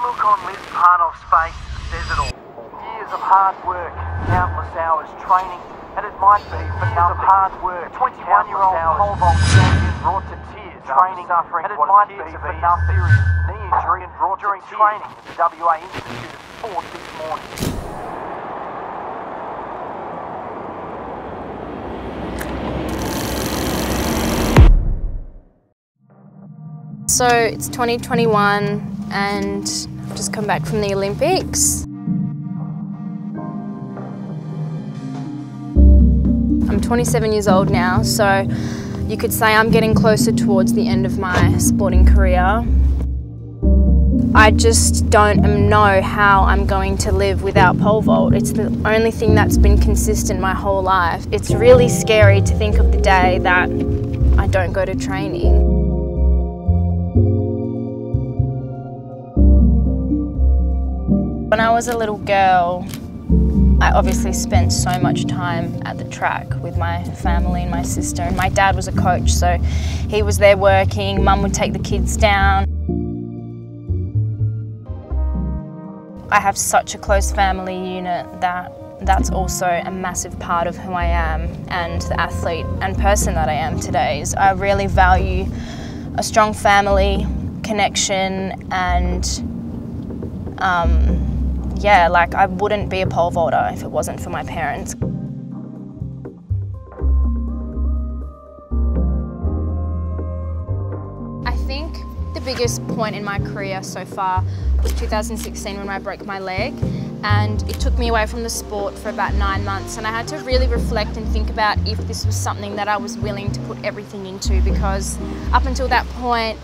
look on this part of space says it all. Years of hard work, countless hours training, and it might be for years of hard work. 21-year-old pole vault champion brought to tears training, suffering and it might be for nothing. Serious knee injury and brought during training at the WA Institute of Sport this morning. So it's 2021 and I've just come back from the Olympics. I'm 27 years old now, so you could say I'm getting closer towards the end of my sporting career. I just don't know how I'm going to live without pole vault. It's the only thing that's been consistent my whole life. It's really scary to think of the day that I don't go to training. Was a little girl, I obviously spent so much time at the track with my family and my sister. My dad was a coach, so he was there working. Mum would take the kids down. I have such a close family unit that that's also a massive part of who I am and the athlete and person that I am today. Is I really value a strong family connection and um, yeah, like I wouldn't be a pole vaulter if it wasn't for my parents. I think the biggest point in my career so far was 2016 when I broke my leg and it took me away from the sport for about nine months and I had to really reflect and think about if this was something that I was willing to put everything into because up until that point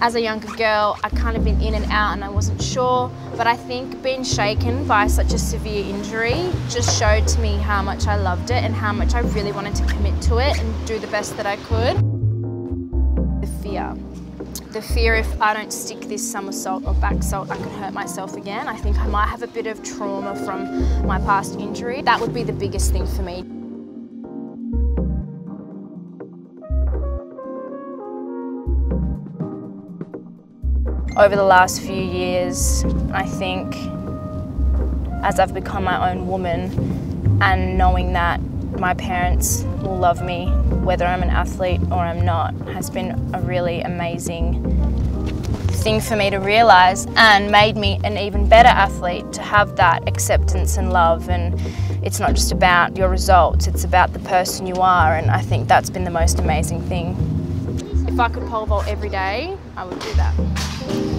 as a younger girl, I'd kind of been in and out and I wasn't sure. But I think being shaken by such a severe injury just showed to me how much I loved it and how much I really wanted to commit to it and do the best that I could. The fear. The fear if I don't stick this somersault or backsault, I could hurt myself again. I think I might have a bit of trauma from my past injury. That would be the biggest thing for me. Over the last few years, I think as I've become my own woman and knowing that my parents will love me whether I'm an athlete or I'm not has been a really amazing thing for me to realise and made me an even better athlete to have that acceptance and love and it's not just about your results, it's about the person you are and I think that's been the most amazing thing. If I could pole vault every day, I would do that.